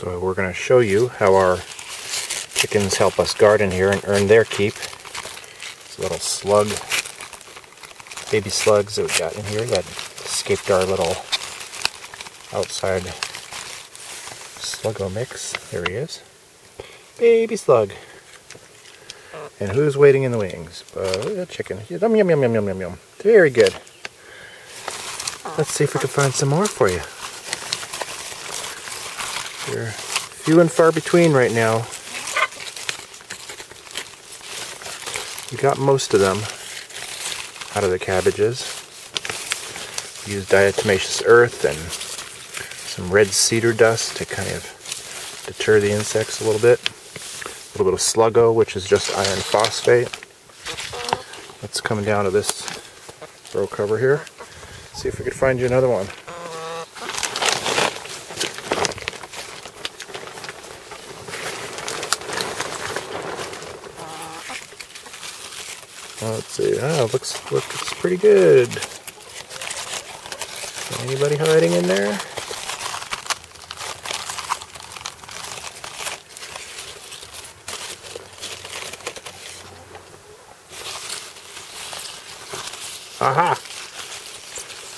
So we're going to show you how our chickens help us garden here and earn their keep. This little slug, baby slugs that we got in here that escaped our little outside sluggo mix. There he is. Baby slug. And who's waiting in the wings? Uh, chicken. Yum, yum, yum, yum, yum, yum, yum. Very good. Let's see if we can find some more for you. They're few and far between right now. We got most of them out of the cabbages. Used diatomaceous earth and some red cedar dust to kind of deter the insects a little bit. A little bit of sluggo, which is just iron phosphate. That's coming down to this row cover here. See if we could find you another one. Let's see. Oh, looks looks pretty good. Anybody hiding in there? Aha!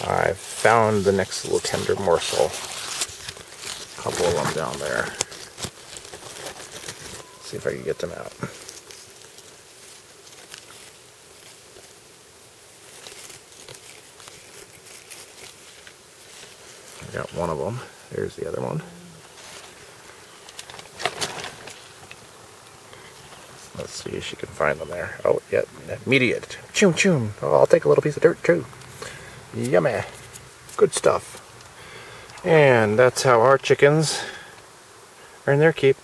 I found the next little tender morsel. A couple of them down there. See if I can get them out. Got one of them. There's the other one. Let's see if she can find them there. Oh, yeah, immediate. Choom, choom. Oh, I'll take a little piece of dirt, too. Yummy. Good stuff. And that's how our chickens earn their keep.